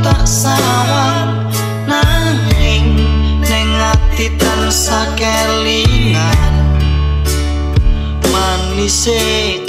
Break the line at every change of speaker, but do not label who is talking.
tak sawang nanging ning ati tansah kelingan manis sing